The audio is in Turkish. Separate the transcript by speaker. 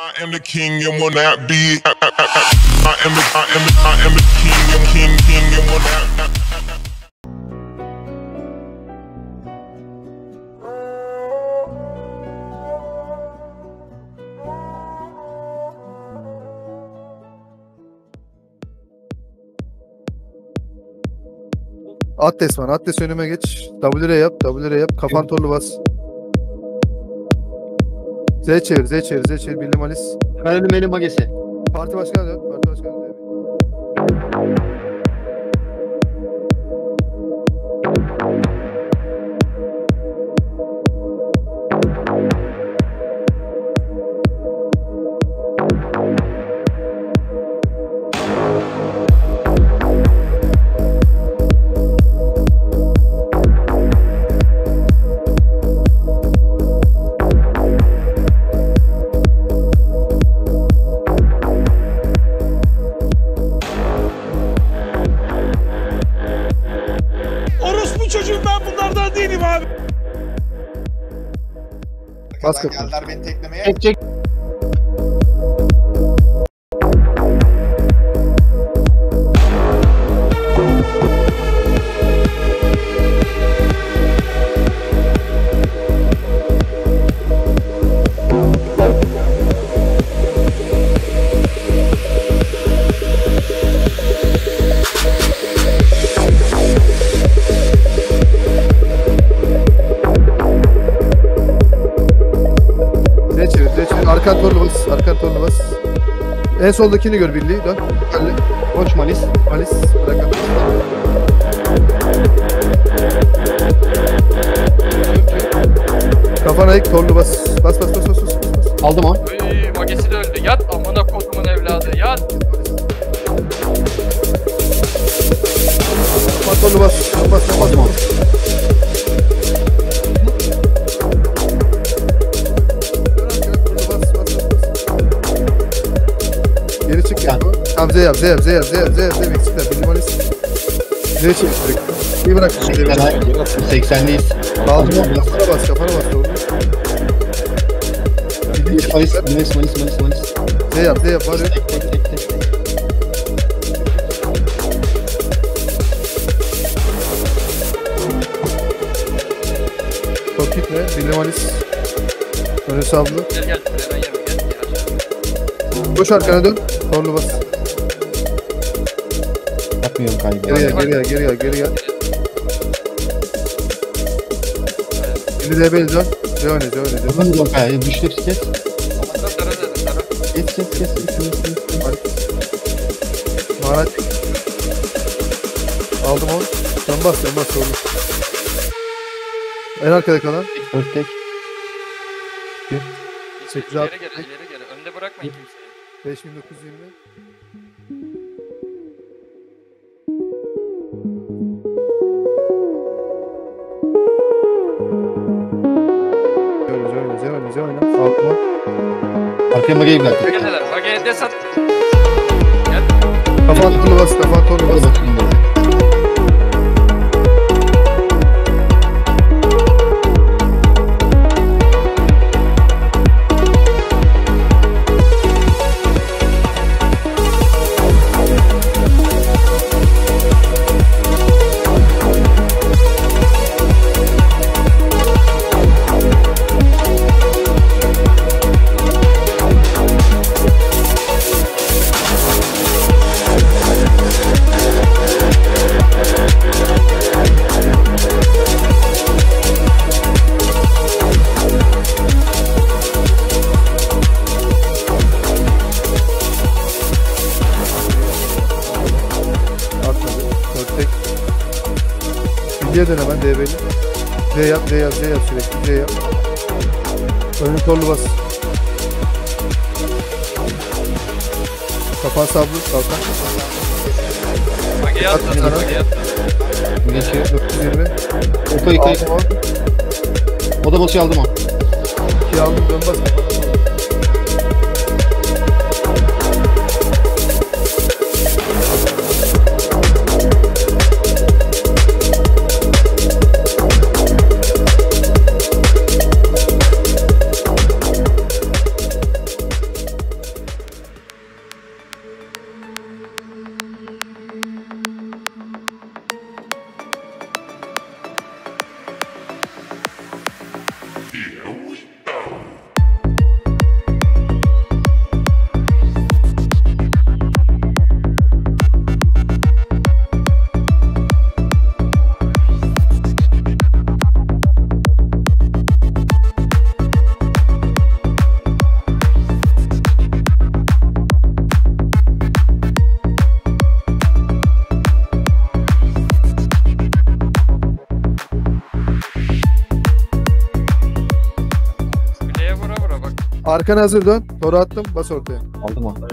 Speaker 1: I am the king and will not be. I, am the I am the I am the king and king king and will not.
Speaker 2: At Desman. At Des önüme geç. WR yap. WR yap. Kafan torlu bas. Z çevir. Z çevir. Z çevir. Bildim Alice.
Speaker 3: Karalı Meli Magesi.
Speaker 2: Parti başkanı dön. Parti başkanı dön. Bas
Speaker 4: Arkadan
Speaker 2: kapıyı.
Speaker 4: geldiler beni teklemeye.
Speaker 3: Çek çek.
Speaker 2: Arkan torlu bas. Arkan torlu bas. En soldakini gör birliği. Dön. Halle.
Speaker 3: Koş Malis.
Speaker 2: Alice. Bırak. Kafana eğik. Torlu bas. Bas bas bas bas. bas.
Speaker 3: Aldım on.
Speaker 5: Uy, magesi de öldü. Yat amına kodumun evladı. Yat.
Speaker 2: Torlu bas. Bas bas Geri çık ya. Tamam Z yap, Z yap, Z yap, Z yap, Z yap, Z yap. Eksikler, minimalist. Z çek direkt. İyi bırak. Z yap.
Speaker 3: 80'deyiz.
Speaker 2: Kaldım o. Kafana bas, kafana bas. Doğru.
Speaker 3: Malis, Malis, Malis, Malis, Malis.
Speaker 2: Z yap, Z yap. Var ya. Çok gitme. Minimalist. Önü sablı.
Speaker 5: Gel gel.
Speaker 2: Koş arkana dön. Torlu bas.
Speaker 3: Yapmıyorum kaybı.
Speaker 2: Geri gel, geri gel, geri gel, geri gel. Şimdi dön. Z oyna, Z oyna, Z oyna.
Speaker 3: Yapın yok kayı. Düştü hepsi kes. Kes kes kes.
Speaker 2: Marat. Aldım onu. Sen bas, sen bas. Sorun. En arkada kalan.
Speaker 3: Dört tek.
Speaker 2: Sekiz,
Speaker 5: İleri
Speaker 2: altı,
Speaker 5: gel. ileri gel. Önde bırakmayın kimseyi.
Speaker 2: 5920. Şöyle şöyle şöyle şöyle. Altıma.
Speaker 3: Arkaya Magi'yi bıraktık.
Speaker 5: Geldiler. Mageye des at.
Speaker 2: Kafan tonu bas, kafan tonu bas. Bilgiye dön hemen DB'li. Z yap, Z yap, Z yap sürekli. Z yap. Önü torlu bas. Kafan sablı, kalkan.
Speaker 5: Mageye at.
Speaker 2: At bir tane.
Speaker 5: Mageye at.
Speaker 3: Geçiyor.
Speaker 2: 920.
Speaker 3: Yıka yıka
Speaker 2: Aldım
Speaker 3: yıka.
Speaker 2: on.
Speaker 3: O da basıyor aldım on.
Speaker 2: 2 aldım, dön bas. Arkana hazır dön. Tora attım. Bas ortaya.
Speaker 3: Aldım onu.